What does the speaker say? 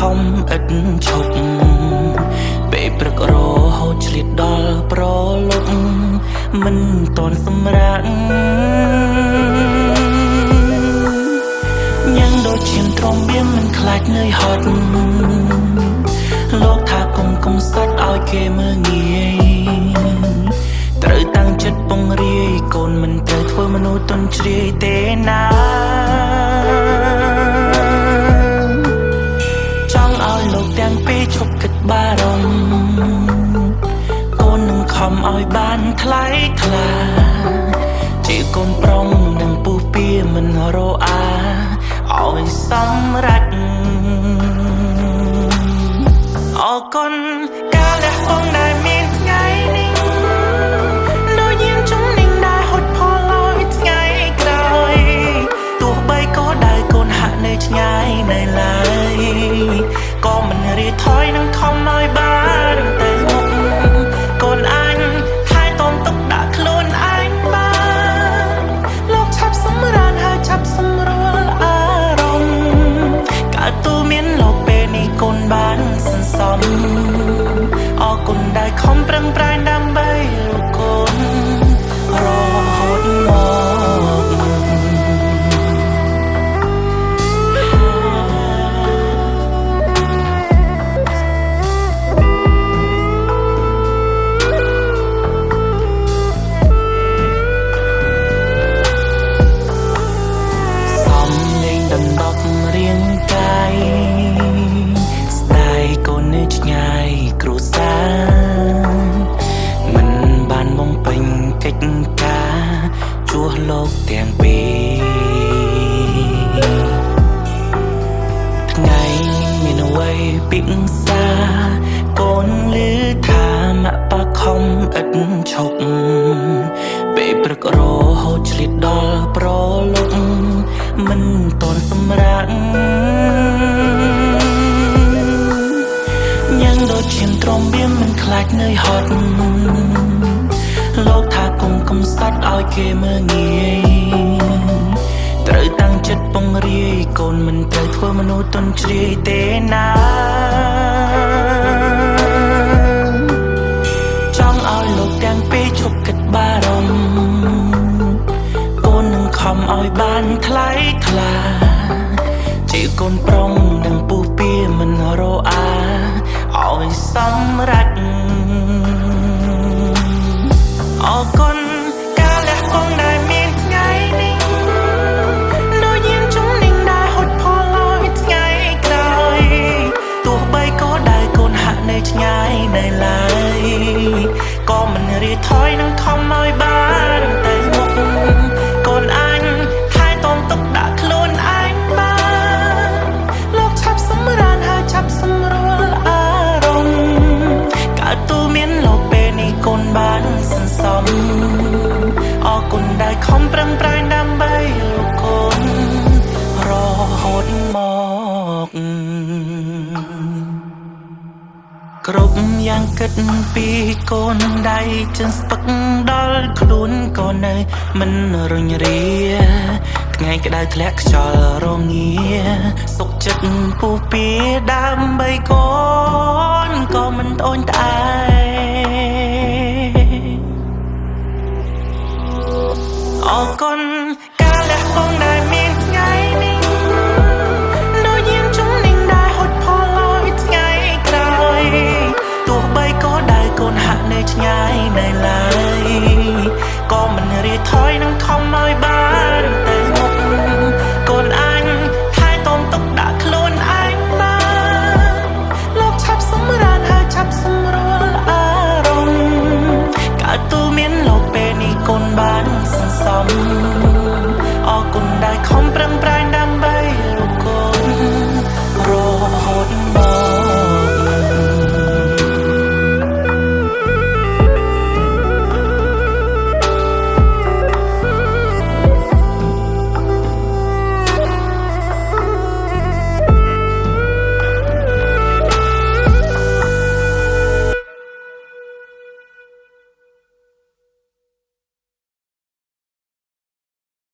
ខំឥតឈប់ពេលព្រឹករហូតឆ្លៀតដល់ប្រលប់មិនតន់សម្រាកញ៉ាំងដូចឈាមទ្រាំបៀមមិនខ្លាចនឿយហត់លោកថាគុំគុំសត់ឲ្យគេមើងងាយត្រូវតាំងចិត្តពងរាយកូនមិនត្រូវធ្វើមនុស្សទន់ជ្រាយទេណា ឲ្យលោកទាំងពីរឈប់គិតបារម្ភកូននឹងខំឲ្យបានថ្លៃថ្លាជាកូនប្រុងនឹងពុះពៀមិនរអាឲ្យសម្រេចអរគុណ រគុ ពិសាកូនលឺថាមកបខំឥតឈប់ពេលព្រឹករហូតឆ្លៀតដល់ប្រលប់មិនតន់សម្រាកញ៉ាំងដូចឈាមទ្រាំបៀមមិនខ្លាចនឿយហត់លោកថាគុំគុំសត់ឲ្យគេមើងងាយត្រូវតាំង ចិត្តពងរាយកូនមិនត្រូវធ្វើមនុស្សទន់ជ្រាយទេណាចង់ឲ្យលោកទាំងពីរឈប់គិតបារម្ភកូននឹងខំឲ្យបានថ្លៃថ្លាជាកូនប្រុងនឹងពុះពៀមិនរអាឲ្យសម្រេចអរគុណការលះបង់ដែល គុណដែលខំប្រឹងប្រែងដើម្បីលោកកូនរហូតមកគ្រប់យ៉ាងគិតពីកូនដៃជើងស្ពឹកដល់ខ្លួនក៏នៅមិនរញរាថ្ងៃក្តៅធ្លាក់ខ្យល់រងាសុខចិត្តពុះពៀដើម្បីកូនក៏មិនត្អូញត្អែ អរគុណការលះបង់ដែលមានថ្ងៃនេះដូចយានជំនិញដែលហត់ផលឲ្យថ្ងៃក្រោយទោះបីក៏ដែលកូនហាក់នៅឆ្ងាយនៅឡើយក៏មិនរៀថយនឹងខំឲ្យបាន